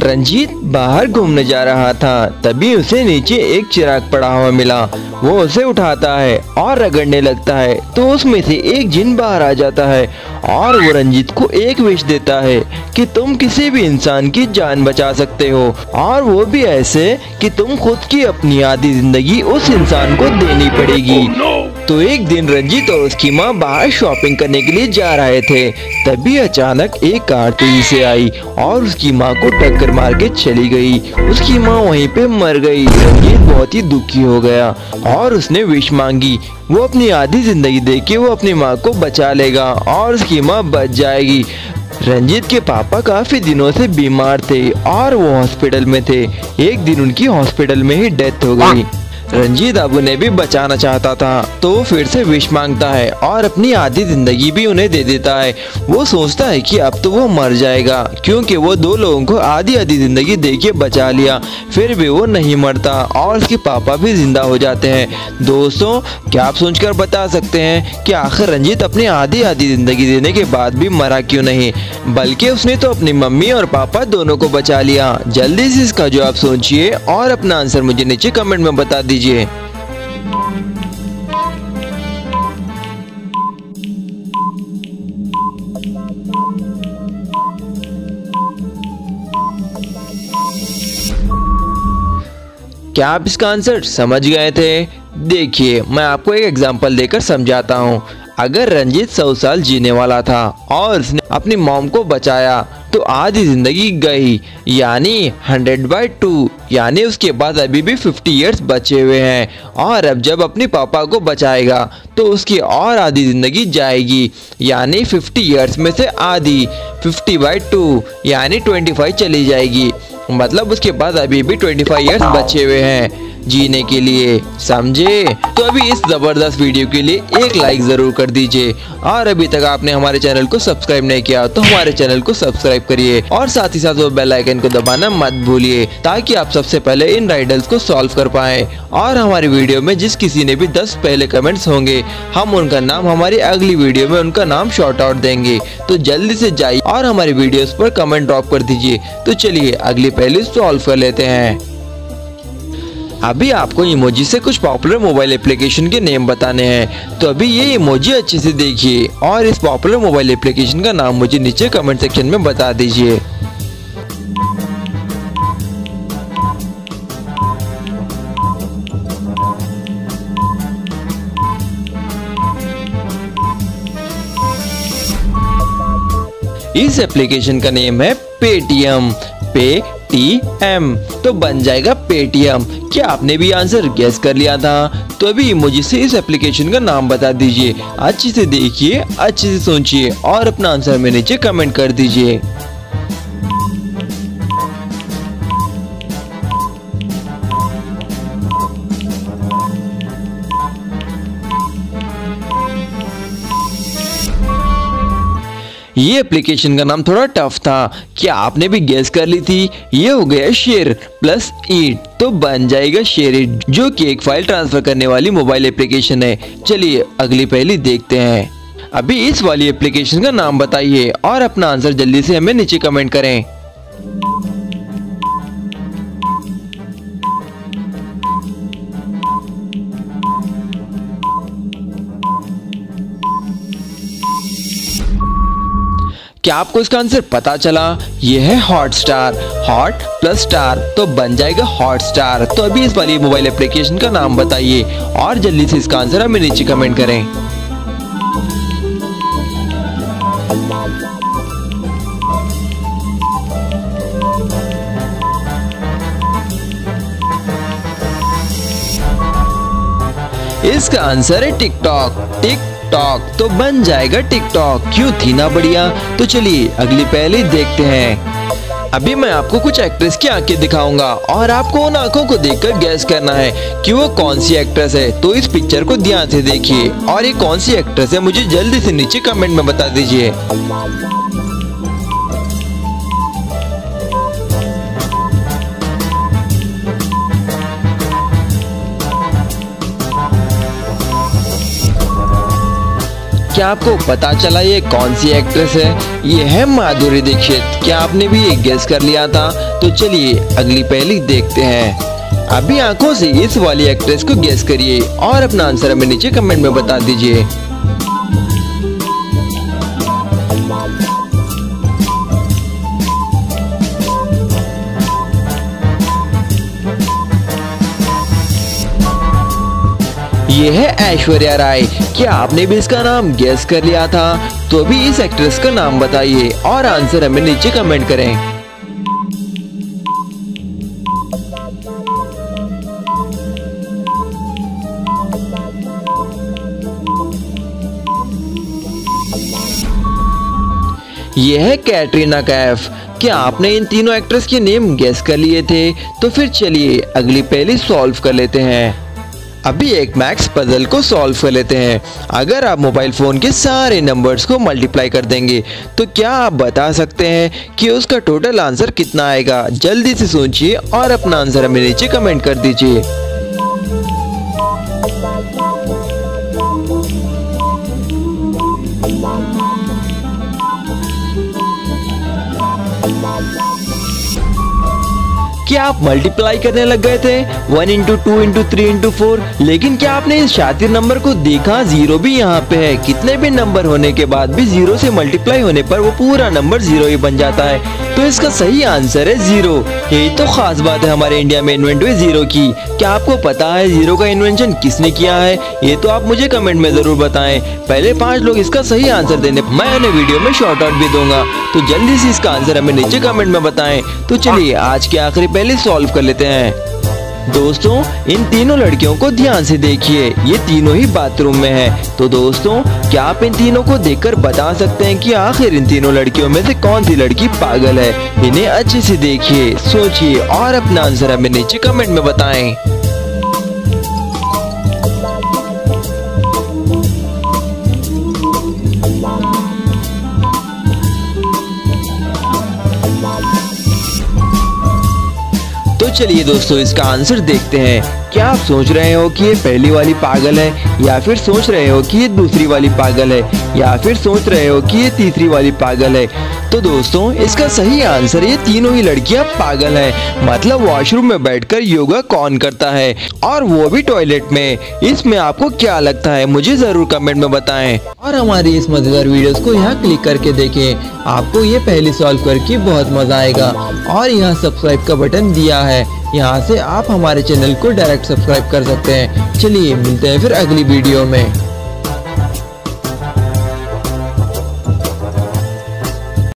रंजीत बाहर घूमने जा रहा था, तभी उसे नीचे एक चिराग पड़ा हुआ मिला। वो उसे उठाता है और रगड़ने लगता है तो उसमें से एक जिन बाहर आ जाता है और वो रंजीत को एक विश देता है कि तुम किसी भी इंसान की जान बचा सकते हो। और वो भी ऐसे कि तुम खुद की अपनी आधी ज़िंदगी उस इंसान को देनी पड़ेगी। तो एक दिन रंजीत और उसकी माँ बाहर शॉपिंग करने के लिए जा रहे थे। तभी अचानक एक कार तेज़ी से आई और उसकी माँ को टक्कर मार के चली गई। उसकी माँ वहीं पे मर गई। रंजीत बहुत ही दुखी हो गया और उसने विश मांगी। वो अपनी आधी ज़िंदगी दे के वो अपनी माँ को बचा लेगा और उसकी माँ बच जाएगी। रंजीत के पापा काफ़ी दिनों से बीमार थे और वो हॉस्पिटल में थे। एक दिन उनकी हॉस्पिटल में ही डेथ हो गई। रंजीत अब उन्हें भी बचाना चाहता था तो वो फिर से विश माँगता है और अपनी आधी ज़िंदगी भी उन्हें दे देता है। वो सोचता है कि अब तो वो मर जाएगा, क्योंकि वो दो लोगों को आधी आधी ज़िंदगी दे के बचा लिया, फिर भी वो नहीं मरता और उसके पापा भी ज़िंदा हो जाते हैं। दोस्तों, क्या आप सोचकर बता सकते हैं कि आखिर रंजीत अपनी आधी आधी ज़िंदगी देने के बाद भी मरा क्यों नहीं? बल्कि उसने तो अपनी मम्मी और पापा दोनों को बचा लिया। जल्दी से इसका जवाब सोचिए और अपना आंसर मुझे नीचे कमेंट में बता दीजिए। दीजिए क्या आप इसका आंसर समझ गए थे? देखिए, मैं आपको एक एग्जांपल देकर समझाता हूँ। अगर रंजीत सौ साल जीने वाला था और उसने अपनी मॉम को बचाया तो आधी ज़िंदगी गई यानी हंड्रेड बाई टू यानी उसके बाद अभी भी फिफ्टी इयर्स बचे हुए हैं और अब जब अपने पापा को बचाएगा तो उसकी और आधी ज़िंदगी जाएगी यानी फिफ्टी इयर्स में से आधी फिफ्टी बाई टू यानी ट्वेंटी फाइव चली जाएगी मतलब उसके बाद अभी भी ट्वेंटी फाइव ईयर्स बचे हुए हैं। जीने के लिए, समझे? तो अभी इस ज़बरदस्त वीडियो के लिए एक लाइक ज़रूर कर दीजिए। और अभी तक आपने हमारे चैनल को सब्सक्राइब नहीं किया तो हमारे चैनल को सब्सक्राइब करिए और साथ ही साथ वो बेल आइकन को दबाना मत भूलिए, ताकि आप सबसे पहले इन राइडल्स को सॉल्व कर पाए। और हमारी वीडियो में जिस किसी ने भी दस पहले कमेंट्स होंगे, हम उनका नाम हमारी अगली वीडियो में उनका नाम शॉर्ट आउट देंगे। तो जल्दी से जाइए और हमारी वीडियो पर कमेंट ड्रॉप कर दीजिए। तो चलिए अगली पहली सॉल्व कर लेते हैं। अभी आपको इमोजी से कुछ पॉपुलर मोबाइल एप्लीकेशन के नेम बताने हैं। तो अभी ये इमोजी अच्छे से देखिए और इस पॉपुलर मोबाइल एप्लीकेशन का नाम मुझे नीचे कमेंट सेक्शन में बता दीजिए। इस एप्लीकेशन का नेम है पेटीएम पे टी एम तो बन जाएगा पेटीएम क्या आपने भी आंसर गैस कर लिया था? तो अभी मुझे से इस एप्लीकेशन का नाम बता दीजिए। अच्छे से देखिए, अच्छे से सोचिए और अपना आंसर मेरे नीचे कमेंट कर दीजिए। ये एप्लीकेशन का नाम थोड़ा टफ था। क्या आपने भी गैस कर ली थी? ये हो गया शेयर प्लस ईट तो बन जाएगा शेयर इट जो कि एक फ़ाइल ट्रांसफ़र करने वाली मोबाइल एप्लीकेशन है। चलिए अगली पहली देखते हैं। अभी इस वाली एप्लीकेशन का नाम बताइए और अपना आंसर जल्दी से हमें नीचे कमेंट करें। क्या आपको इसका आंसर पता चला? ये है hot star hot plus star तो बन जाएगा हॉट स्टार तो अभी इस वाली मोबाइल एप्लीकेशन का नाम बताइए और जल्दी से इसका आंसर हमें नीचे कमेंट करें। इसका आंसर है टिकटॉक टिक टिकटॉक। तो बन जाएगा टिकटॉक। क्यों थी ना बढ़िया? तो चलिए, अगली पहले देखते हैं। अभी मैं आपको कुछ एक्ट्रेस की आँखें दिखाऊँगा और आपको उन आँखों को देखकर गैस करना है कि वो कौन सी एक्ट्रेस है। तो इस पिक्चर को ध्यान से देखिए। और ये कौन सी एक्ट्रेस है, मुझे जल्दी से नीचे कमेंट में बता दीजिए। क्या आपको पता चला ये कौन सी एक्ट्रेस है? ये है माधुरी दीक्षित। क्या आपने भी ये गेस कर लिया था? तो चलिए, अगली पहली देखते हैं। अभी आँखों से इस वाली एक्ट्रेस को गेस करिए और अपना आंसर हमें नीचे कमेंट में बता दीजिए। ये है ऐश्वर्या राय। क्या आपने भी इसका नाम गेस कर लिया था? तो अभी इस एक्ट्रेस का नाम बताइए और आंसर हमें नीचे कमेंट करें। यह है कैटरीना कैफ। क्या आपने इन तीनों एक्ट्रेस के नेम गेस कर लिए थे? तो फिर चलिए अगली पहली सॉल्व कर लेते हैं। अभी एक मैक्स पजल को सॉल्व कर लेते हैं। अगर आप मोबाइल फ़ोन के सारे नंबर्स को मल्टीप्लाई कर देंगे तो क्या आप बता सकते हैं कि उसका टोटल आंसर कितना आएगा? जल्दी से सोचिए और अपना आंसर हमें नीचे कमेंट कर दीजिए। क्या आप मल्टीप्लाई करने लग गए थे? One into two into three into four लेकिन क्या आपने इस शातिर नंबर को देखा? ज़ीरो भी यहाँ पे है। कितने भी नंबर होने के बाद भी ज़ीरो से मल्टीप्लाई होने पर वो पूरा नंबर ज़ीरो ही बन जाता है। तो इसका सही आंसर है ज़ीरो। यही तो खास बात है हमारे इंडिया में इन्वेंट हुई ज़ीरो की। क्या आपको पता है ज़ीरो का इन्वेंशन किसने किया है? ये तो आप मुझे कमेंट में ज़रूर बताएँ। पहले पाँच लोग इसका सही आंसर देने मैं उन्हें वीडियो में शॉर्ट आउट भी दूँगा। तो जल्दी से इसका आंसर हमें नीचे कमेंट में बताएँ। तो चलिए आज के आखिरी पहले सॉल्व कर लेते हैं। दोस्तों, इन तीनों लड़कियों को ध्यान से देखिए। ये तीनों ही बाथरूम में है। तो दोस्तों, क्या आप इन तीनों को देखकर बता सकते हैं कि आखिर इन तीनों लड़कियों में से कौन सी लड़की पागल है? इन्हें अच्छे से देखिए, सोचिए और अपना आंसर हमें नीचे कमेंट में बताएँ। चलिए दोस्तों इसका आंसर देखते हैं। क्या आप सोच रहे हो कि ये पहली वाली पागल है, या फिर सोच रहे हो कि ये दूसरी वाली पागल है, या फिर सोच रहे हो कि ये तीसरी वाली पागल है? तो दोस्तों, इसका सही आंसर, ये तीनों ही लड़कियाँ पागल हैं। मतलब वॉशरूम में बैठकर योगा कौन करता है? और वो भी टॉयलेट में। इसमें आपको क्या लगता है, मुझे ज़रूर कमेंट में बताएँ। और हमारी इस मज़ेदार वीडियोस को यहाँ क्लिक करके देखें। आपको ये पहली सॉल्व करके बहुत मज़ा आएगा। और यहाँ सब्सक्राइब का बटन दिया है। यहाँ से आप हमारे चैनल को डायरेक्ट सब्सक्राइब कर सकते हैं। चलिए मिलते हैं फिर अगली वीडियो में।